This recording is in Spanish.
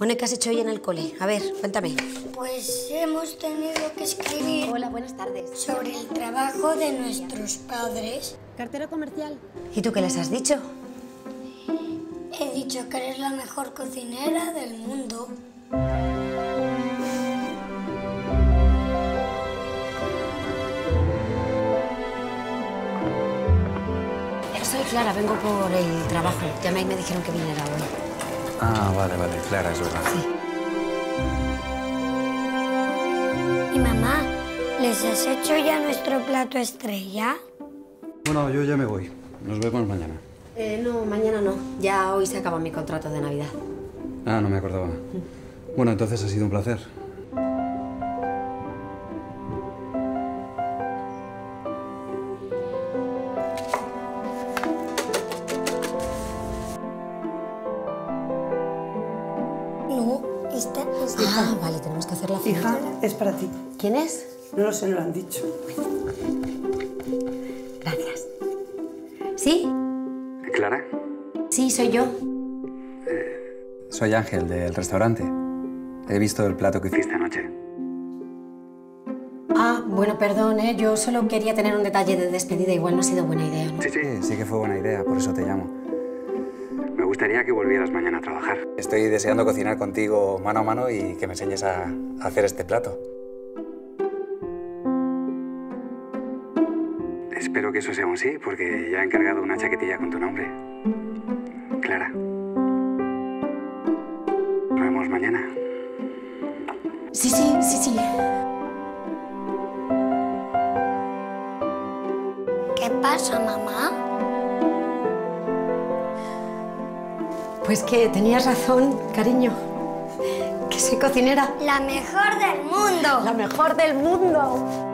Bueno, ¿qué has hecho hoy en el cole? A ver, cuéntame. Pues hemos tenido que escribir Hola, buenas tardes. sobre el trabajo de nuestros padres. ¿Cartera comercial? ¿Y tú qué les has dicho? He dicho que eres la mejor cocinera del mundo. Soy Clara, vengo por el trabajo. Llamé y me dijeron que viniera hoy. Ah, vale, vale, Clara, es verdad. Sí. Y mamá, ¿les has hecho ya nuestro plato estrella? Bueno, yo ya me voy. Nos vemos mañana. Eh, no, mañana no. Ya hoy se acaba mi contrato de Navidad. Ah, no me acordaba. Bueno, entonces ha sido un placer. No, esta es... Ah, vale, tenemos que hacer la Hija, es para ti. ¿Quién es? No lo sé, no lo han dicho. Gracias. ¿Sí? ¿Clara? Sí, soy yo. Soy Ángel, del restaurante. He visto el plato que hiciste anoche. Ah, bueno, perdón, ¿eh? Yo solo quería tener un detalle de despedida. Igual no ha sido buena idea, ¿no? Sí, sí, sí que fue buena idea, por eso te llamo. Me gustaría que volvieras mañana a trabajar. Estoy deseando cocinar contigo mano a mano y que me enseñes a a hacer este plato. Espero que eso sea un sí, porque ya he encargado una chaquetilla con tu nombre. Clara. Nos vemos mañana. Sí, sí, sí, sí. ¿Qué pasa, mamá? Pues que tenías razón, cariño. Que soy cocinera. La mejor del mundo. La mejor del mundo.